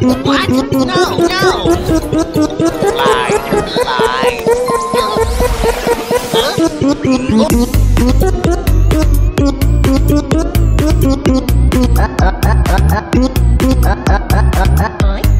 What? No, no! Lies, lies! Huh?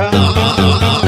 Oh, oh, oh, oh, oh.